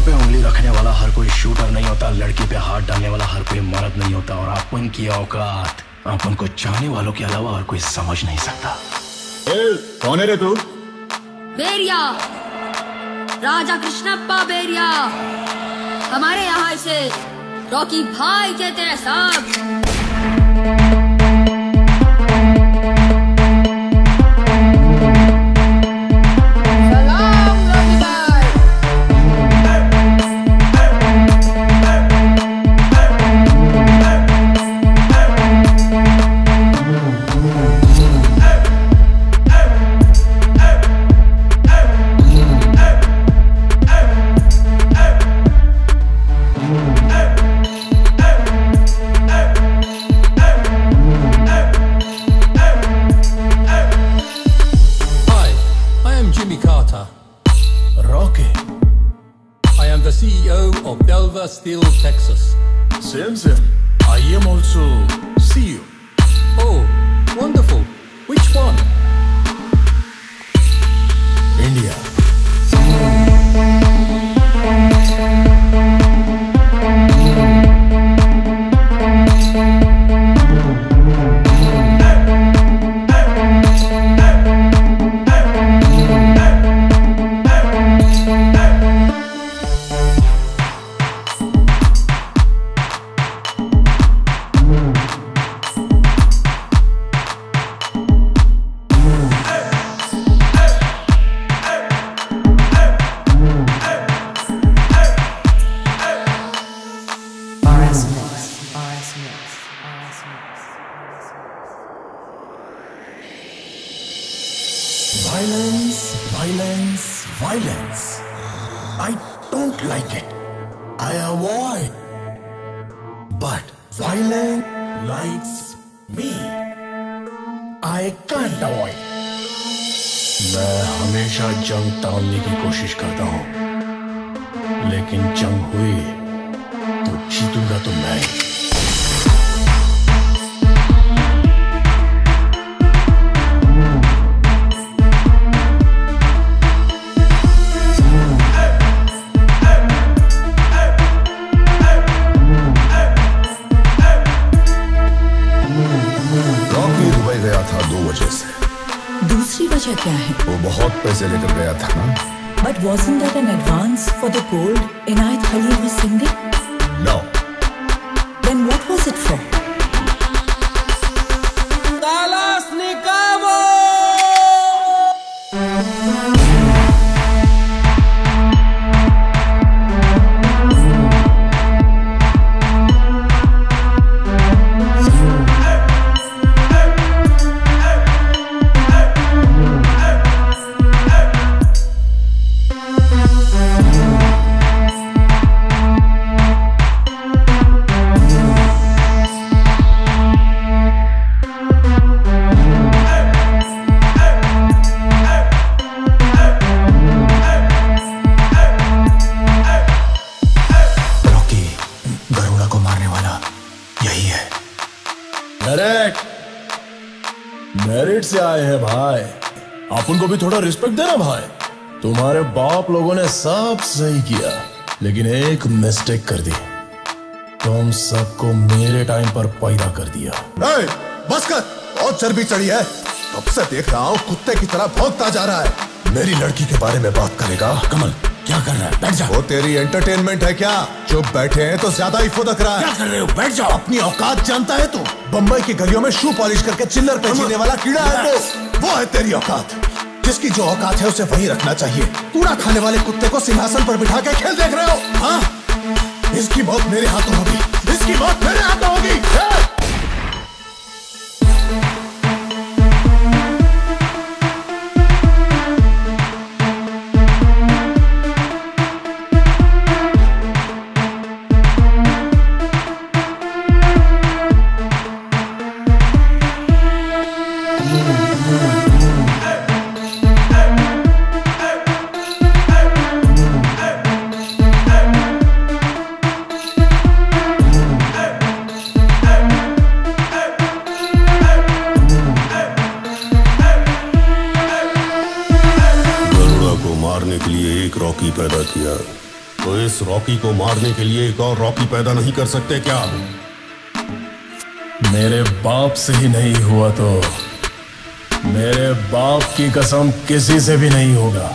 Revolver पे उंगली रखने वाला हर कोई शूटर नहीं होता लड़की पे हाथ डालने वाला हर कोई मर्द नहीं होता और आप उनकी औकात आप उनको चाहने वालों के अलावा और कोई समझ नहीं सकता। ए, कौन है रे तू? बेरिया। राजा कृष्णप्पा बेरिया। हमारे यहाँ इसे रॉकी भाई कहते हैं साहब। still Texas. Same, same. I am also. See you. Oh, wonderful. Which one? Violence, violence, violence. I don't like it. I avoid. But violence likes me. I can't avoid. मैं हमेशा जंग टालने की कोशिश करता हूँ लेकिन जंग हुई तो जीतूँगा तो मैं क्या है? वो बहुत पैसे लेकर गया था ना। But was an advance for the gold Inayat Khali Sindhi no then what was it for merit से आए हैं भाई। आप उनको भी थोड़ा रिस्पेक्ट देना भाई। तुम्हारे बाप लोगों ने सब सही किया लेकिन एक मिस्टेक कर दी। तुम सबको मेरे टाइम पर पैदा कर दिया। ए, बस कर। बहुत चर्बी चढ़ी है। कब से देख रहा हूँ कुत्ते की तरह भौंकता जा रहा है। मेरी लड़की के बारे में बात करेगा। कमल क्या कर रहा है? बैठ जा। वो तेरी एंटरटेनमेंट है क्या? चुप बैठे हैं तो ज़्यादा ही फुदक रहा है। क्या कर रहे हो? बैठ जाओ। अपनी औकात जानता है तू? बम्बई की गलियों में शू पॉलिश करके चिल्लर पे जीने वाला कीड़ा है तो। वो है तेरी औकात। जिसकी जो औकात है उसे वही रखना चाहिए। कूड़ा खाने वाले कुत्ते को सिंहासन पर बिठा के खेल देख रहे हो। हाँ? इसकी मौत मेरे हाथों होगी। इसकी मौत मेरे हाथों होगी। मारने के लिए एक रॉकी पैदा किया। तो इस रॉकी को मारने के लिए एक और रॉकी पैदा नहीं कर सकते क्या? मेरे बाप से ही नहीं हुआ तो मेरे बाप की कसम किसी से भी नहीं होगा।